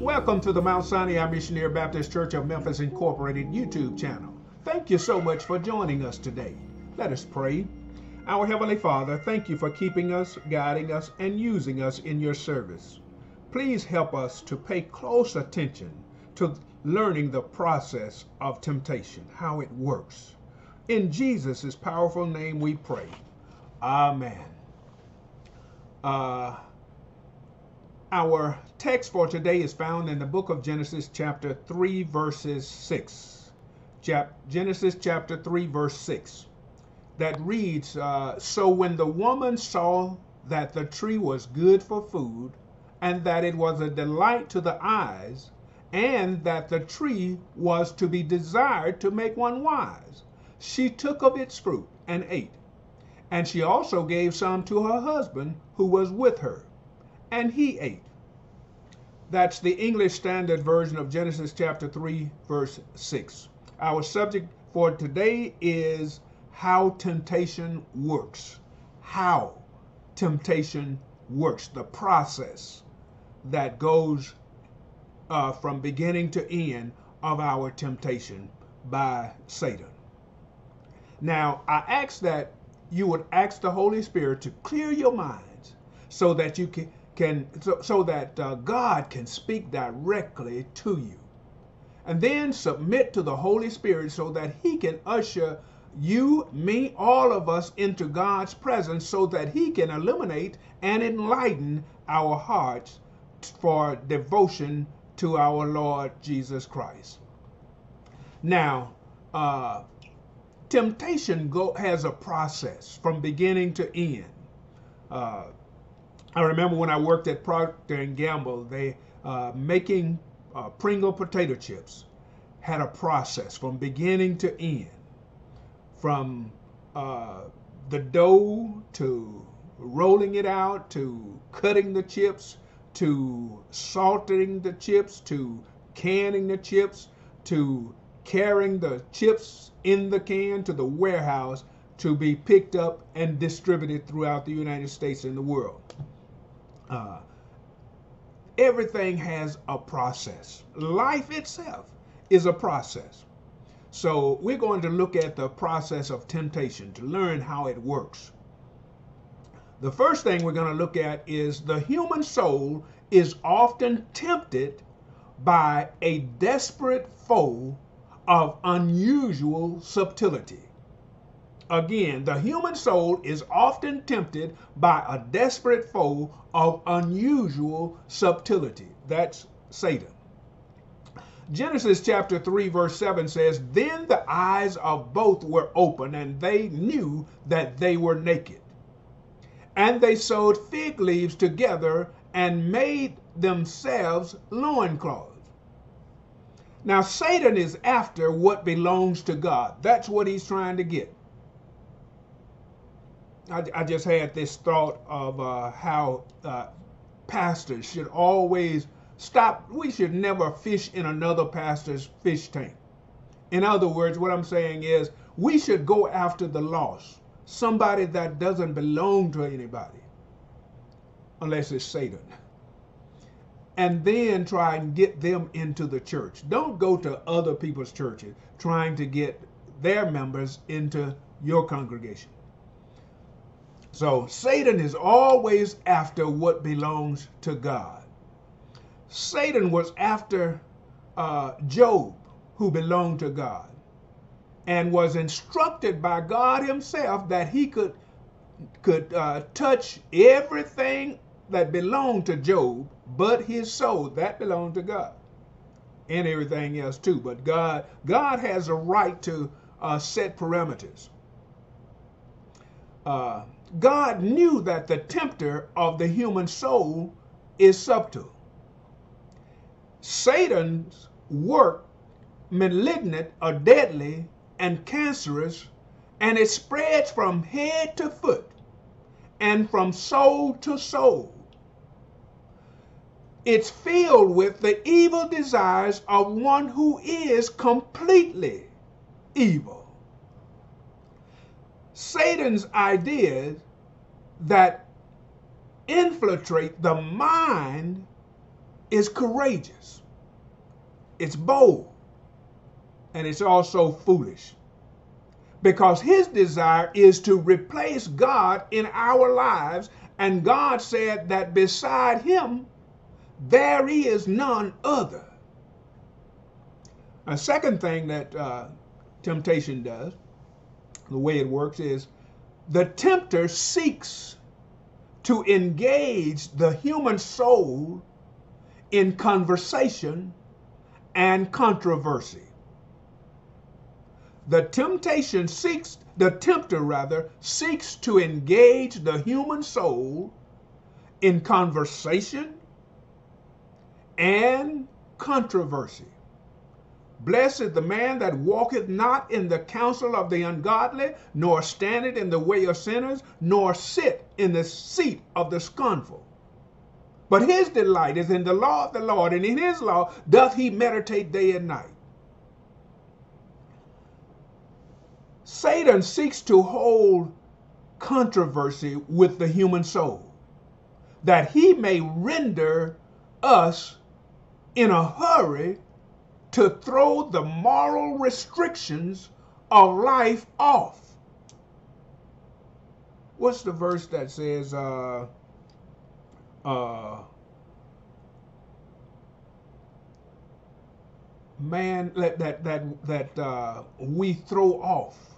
Welcome to the Mount Sinai Missionary Baptist Church of Memphis Incorporated YouTube channel. Thank you so much for joining us today. Let us pray. Our Heavenly Father, thank you for keeping us, guiding us, and using us in your service. Please help us to pay close attention to learning the process of temptation, how it works. In Jesus' powerful name we pray. Amen. Uh, our text for today is found in the book of Genesis, chapter 3, verses 6. Chap- Genesis chapter 3, verse 6. That reads uh, So when the woman saw that the tree was good for food, and that it was a delight to the eyes, and that the tree was to be desired to make one wise. She took of its fruit and ate. And she also gave some to her husband who was with her, and he ate. That's the English Standard Version of Genesis chapter 3, verse 6. Our subject for today is how temptation works. How temptation works, the process that goes uh, from beginning to end of our temptation by Satan. Now, I ask that you would ask the Holy Spirit to clear your minds so that you can, can so, so that uh, God can speak directly to you. And then submit to the Holy Spirit so that He can usher you, me, all of us into God's presence so that He can illuminate and enlighten our hearts for devotion to our Lord Jesus Christ. Now, uh, temptation go, has a process from beginning to end. Uh, I remember when I worked at Procter and Gamble, they uh, making uh, Pringle potato chips had a process from beginning to end, from uh, the dough to rolling it out to cutting the chips to salting the chips, to canning the chips, to carrying the chips in the can to the warehouse to be picked up and distributed throughout the United States and the world. Uh, everything has a process. Life itself is a process. So we're going to look at the process of temptation to learn how it works. The first thing we're going to look at is the human soul is often tempted by a desperate foe of unusual subtlety. Again, the human soul is often tempted by a desperate foe of unusual subtlety. That's Satan. Genesis chapter 3, verse 7 says, Then the eyes of both were open, and they knew that they were naked. And they sewed fig leaves together and made themselves loincloths. Now, Satan is after what belongs to God. That's what he's trying to get. I, I just had this thought of uh, how uh, pastors should always stop. We should never fish in another pastor's fish tank. In other words, what I'm saying is we should go after the lost somebody that doesn't belong to anybody, unless it's Satan. And then try and get them into the church. Don't go to other people's churches trying to get their members into your congregation. So Satan is always after what belongs to God. Satan was after uh, Job, who belonged to God and was instructed by God himself that he could could uh, touch everything that belonged to Job but his soul that belonged to God and everything else too. But God God has a right to uh, set parameters. Uh, God knew that the tempter of the human soul is subtle. Satan's work malignant or deadly and cancerous, and it spreads from head to foot and from soul to soul. It's filled with the evil desires of one who is completely evil. Satan's ideas that infiltrate the mind is courageous, it's bold, and it's also foolish. Because his desire is to replace God in our lives, and God said that beside him there is none other. A second thing that uh, temptation does, the way it works, is the tempter seeks to engage the human soul in conversation and controversy. The temptation seeks, the tempter rather, seeks to engage the human soul in conversation and controversy. Blessed the man that walketh not in the counsel of the ungodly, nor standeth in the way of sinners, nor sit in the seat of the scornful. But his delight is in the law of the Lord, and in his law doth he meditate day and night. Satan seeks to hold controversy with the human soul, that he may render us in a hurry to throw the moral restrictions of life off. What's the verse that says, uh, uh, man, that that that that uh, we throw off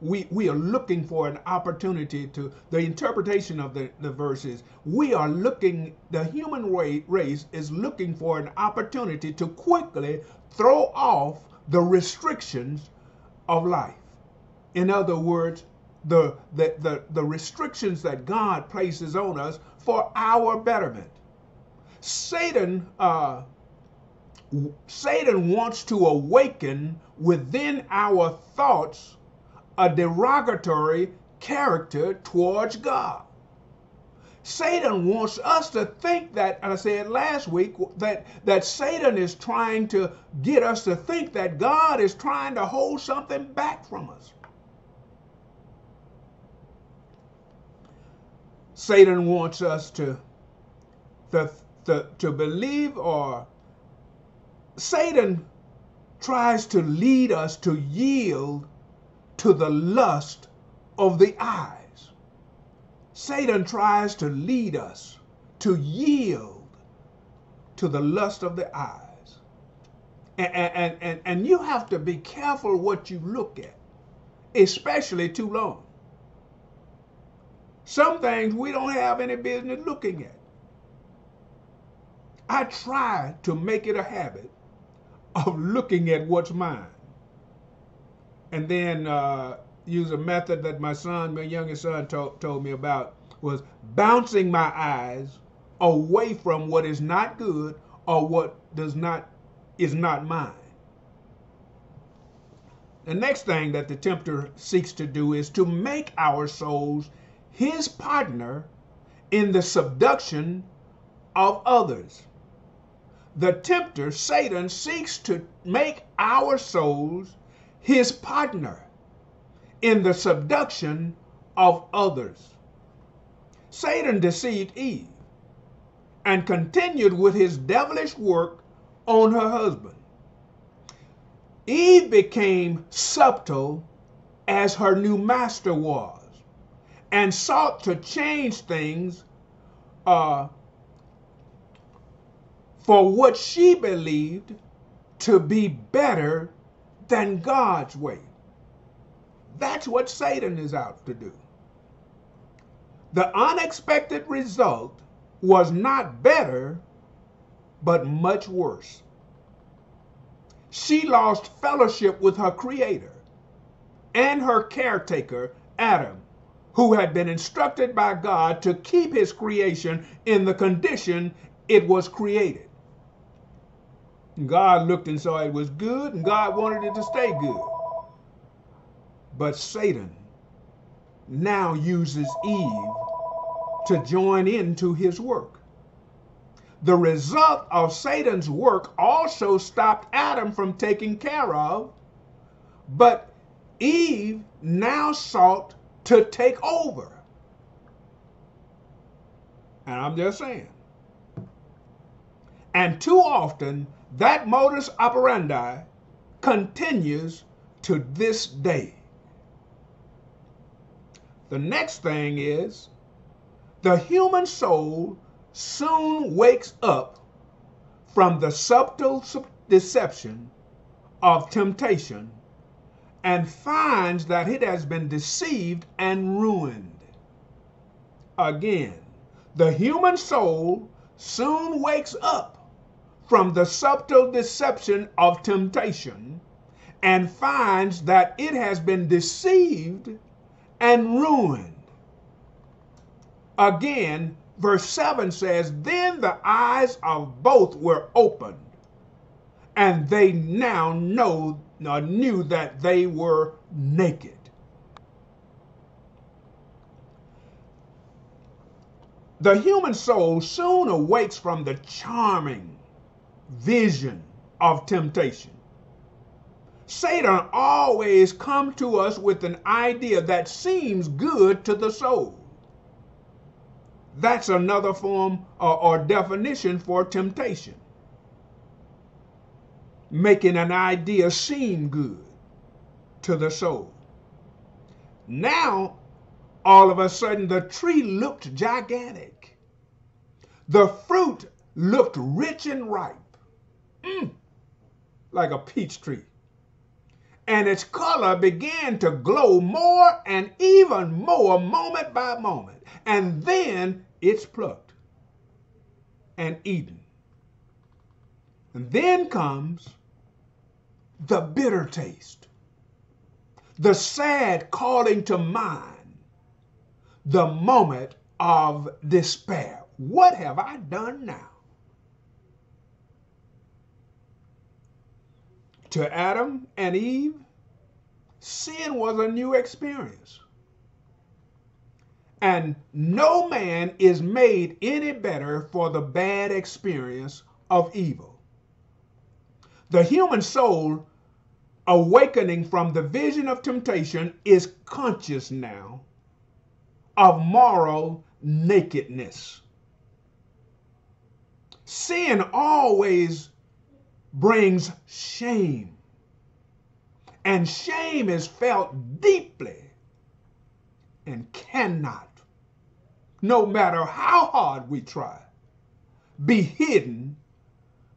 we, we are looking for an opportunity to the interpretation of the, the verses we are looking the human race is looking for an opportunity to quickly throw off the restrictions of life. In other words the, the, the, the restrictions that god places on us for our betterment. Satan uh, satan wants to awaken within our thoughts a derogatory character towards God. Satan wants us to think that, and I said last week, that, that Satan is trying to get us to think that God is trying to hold something back from us. Satan wants us to, to, to, to believe or Satan tries to lead us to yield to the lust of the eyes. Satan tries to lead us to yield to the lust of the eyes. And, and, and, and you have to be careful what you look at, especially too long. Some things we don't have any business looking at. I try to make it a habit of looking at what's mine and then uh, use a method that my son, my youngest son, to- told me about was bouncing my eyes away from what is not good or what does not is not mine. The next thing that the tempter seeks to do is to make our souls his partner in the subduction of others. The tempter, Satan, seeks to make our souls his partner in the subduction of others. Satan deceived Eve and continued with his devilish work on her husband. Eve became subtle as her new master was and sought to change things uh, for what she believed to be better than God's way. That's what Satan is out to do. The unexpected result was not better, but much worse. She lost fellowship with her Creator and her caretaker, Adam, who had been instructed by God to keep his creation in the condition it was created. God looked and saw it was good, and God wanted it to stay good. But Satan now uses Eve to join into his work. The result of Satan's work also stopped Adam from taking care of, but Eve now sought to take over. And I'm just saying. And too often, that modus operandi continues to this day. The next thing is the human soul soon wakes up from the subtle deception of temptation and finds that it has been deceived and ruined. Again, the human soul soon wakes up from the subtle deception of temptation and finds that it has been deceived and ruined. Again, verse 7 says, Then the eyes of both were opened, and they now know or knew that they were naked. The human soul soon awakes from the charming vision of temptation. Satan always come to us with an idea that seems good to the soul. That's another form or, or definition for temptation. Making an idea seem good to the soul. Now, all of a sudden, the tree looked gigantic. The fruit looked rich and ripe, mm, like a peach tree. And its color began to glow more and even more moment by moment. And then it's plucked and eaten. And then comes the bitter taste, the sad calling to mind, the moment of despair. What have I done now? To Adam and Eve, sin was a new experience. And no man is made any better for the bad experience of evil. The human soul, awakening from the vision of temptation, is conscious now of moral nakedness. Sin always brings shame, and shame is felt deeply and cannot no matter how hard we try, be hidden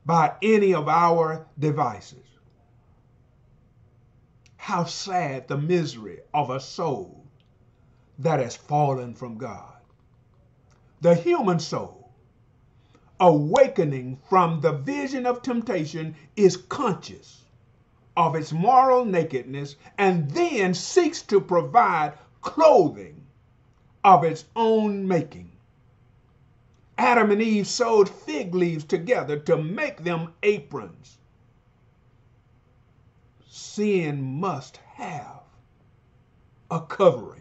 by any of our devices. How sad the misery of a soul that has fallen from God. The human soul, awakening from the vision of temptation, is conscious of its moral nakedness and then seeks to provide clothing of its own making. Adam and Eve sewed fig leaves together to make them aprons. Sin must have a covering.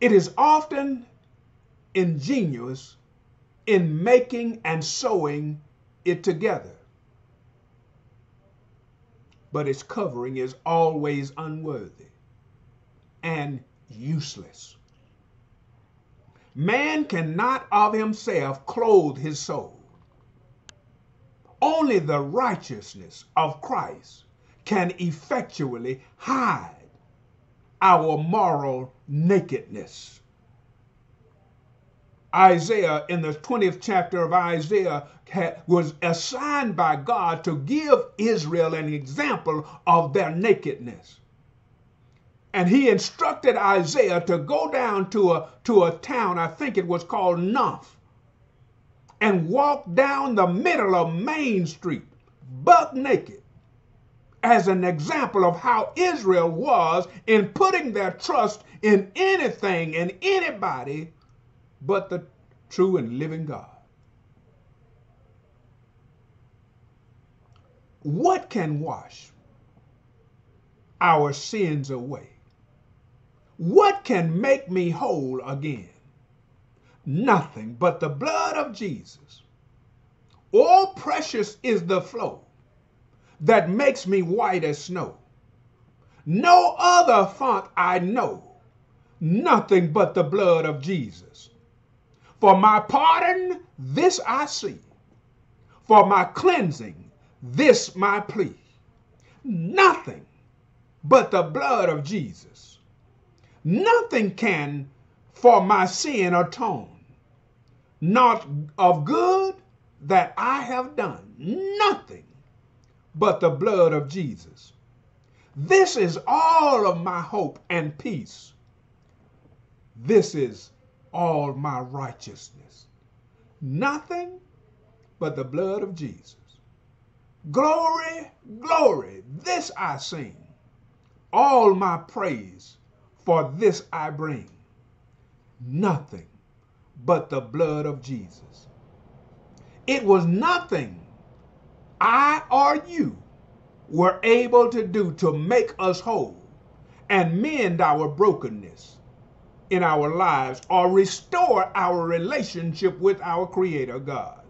It is often ingenious in making and sewing it together, but its covering is always unworthy and useless. Man cannot of himself clothe his soul. Only the righteousness of Christ can effectually hide our moral nakedness. Isaiah, in the 20th chapter of Isaiah, was assigned by God to give Israel an example of their nakedness. And he instructed Isaiah to go down to a, to a town, I think it was called Noph, and walk down the middle of Main Street, buck naked, as an example of how Israel was in putting their trust in anything and anybody but the true and living God. What can wash our sins away? What can make me whole again? Nothing but the blood of Jesus. All precious is the flow that makes me white as snow. No other font I know, nothing but the blood of Jesus. For my pardon, this I see. For my cleansing, this my plea. Nothing but the blood of Jesus. Nothing can for my sin atone. Not of good that I have done. Nothing but the blood of Jesus. This is all of my hope and peace. This is all my righteousness. Nothing but the blood of Jesus. Glory, glory, this I sing. All my praise, for this I bring. Nothing but the blood of Jesus. It was nothing I or you were able to do to make us whole and mend our brokenness in our lives or restore our relationship with our Creator God.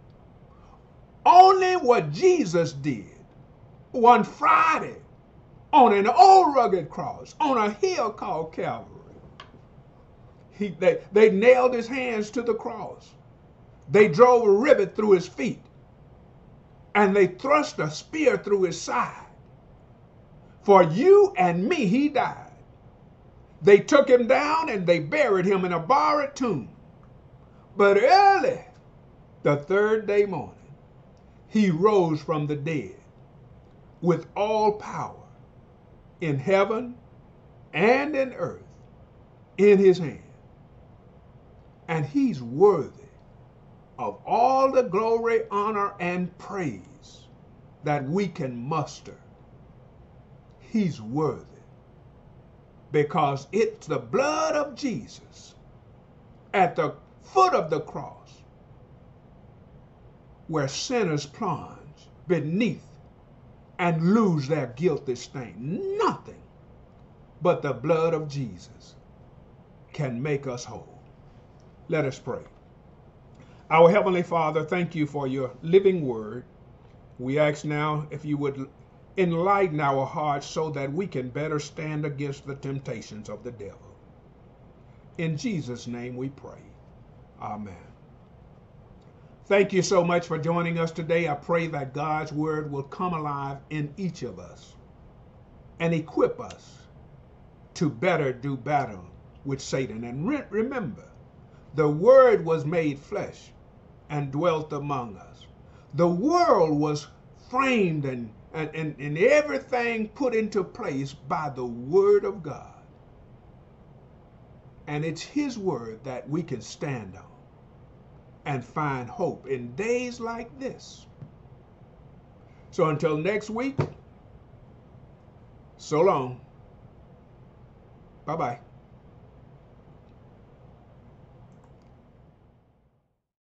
Only what Jesus did one Friday on an old rugged cross on a hill called Calvary. He, they, they nailed his hands to the cross. They drove a rivet through his feet. And they thrust a spear through his side. For you and me, he died. They took him down and they buried him in a borrowed tomb. But early, the third day morning, he rose from the dead with all power in heaven and in earth in his hand. And he's worthy of all the glory, honor, and praise that we can muster. He's worthy because it's the blood of Jesus at the foot of the cross where sinners plunge beneath and lose their guilty stain. Nothing but the blood of Jesus can make us whole. Let us pray. Our Heavenly Father, thank you for your living word. We ask now if you would enlighten our hearts so that we can better stand against the temptations of the devil. In Jesus' name we pray. Amen. Thank you so much for joining us today. I pray that God's word will come alive in each of us and equip us to better do battle with Satan. And re- remember, the word was made flesh and dwelt among us. The world was framed and, and, and, and everything put into place by the word of God. And it's his word that we can stand on and find hope in days like this. So until next week, so long. Bye bye.